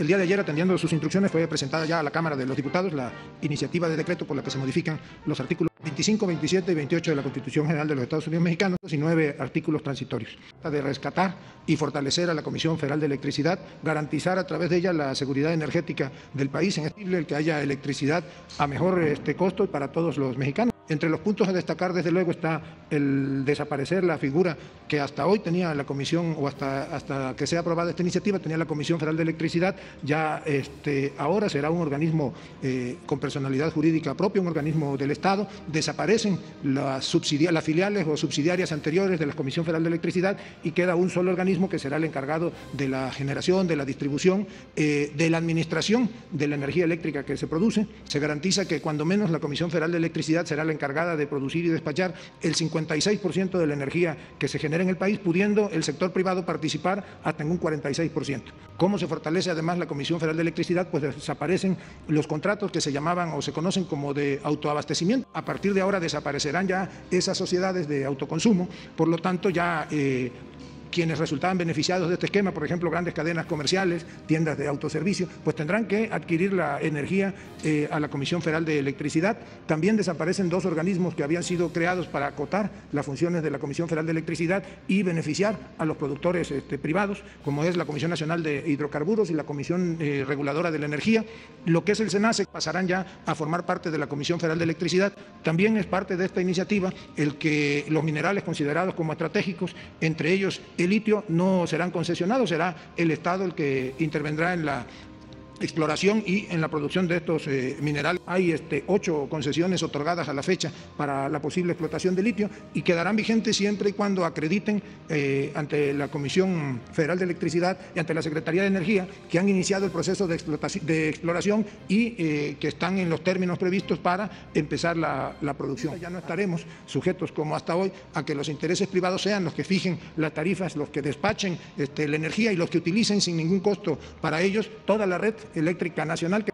El día de ayer, atendiendo sus instrucciones, fue presentada ya a la Cámara de los Diputados la iniciativa de decreto por la que se modifican los artículos 25, 27 y 28 de la Constitución General de los Estados Unidos Mexicanos y nueve artículos transitorios. De rescatar y fortalecer a la Comisión Federal de Electricidad, garantizar a través de ella la seguridad energética del país, en el que haya electricidad a mejor este, costo para todos los mexicanos. Entre los puntos a destacar, desde luego, está el desaparecer la figura que hasta hoy tenía la Comisión, o hasta, hasta que sea aprobada esta iniciativa, tenía la Comisión Federal de Electricidad, ya este, ahora será un organismo eh, con personalidad jurídica propia, un organismo del Estado. Desaparecen las, filiales o subsidiarias anteriores de la Comisión Federal de Electricidad y queda un solo organismo que será el encargado de la generación, de la distribución, eh, de la administración de la energía eléctrica que se produce. Se garantiza que cuando menos la Comisión Federal de Electricidad será la de producir y despachar el 56% de la energía que se genera en el país, pudiendo el sector privado participar hasta en un 46%. ¿Cómo se fortalece además la Comisión Federal de Electricidad? Pues desaparecen los contratos que se llamaban o se conocen como de autoabastecimiento. A partir de ahora desaparecerán ya esas sociedades de autoconsumo, por lo tanto ya eh, quienes resultaban beneficiados de este esquema, por ejemplo, grandes cadenas comerciales, tiendas de autoservicio, pues tendrán que adquirir la energía eh, a la Comisión Federal de Electricidad. También desaparecen dos organismos que habían sido creados para acotar las funciones de la Comisión Federal de Electricidad y beneficiar a los productores este, privados, como es la Comisión Nacional de Hidrocarburos y la Comisión eh, Reguladora de la Energía. Lo que es el SENACE pasarán ya a formar parte de la Comisión Federal de Electricidad. También es parte de esta iniciativa el que los minerales considerados como estratégicos, entre ellos el litio no serán concesionados, será el Estado el que intervendrá en la exploración y en la producción de estos eh, minerales. Hay este, ocho concesiones otorgadas a la fecha para la posible explotación de litio y quedarán vigentes siempre y cuando acrediten eh, ante la Comisión Federal de Electricidad y ante la Secretaría de Energía que han iniciado el proceso de, de exploración y eh, que están en los términos previstos para empezar la, producción. Ya no estaremos sujetos como hasta hoy a que los intereses privados sean los que fijen las tarifas, los que despachen este, la energía y los que utilicen sin ningún costo para ellos toda la red eléctrica nacional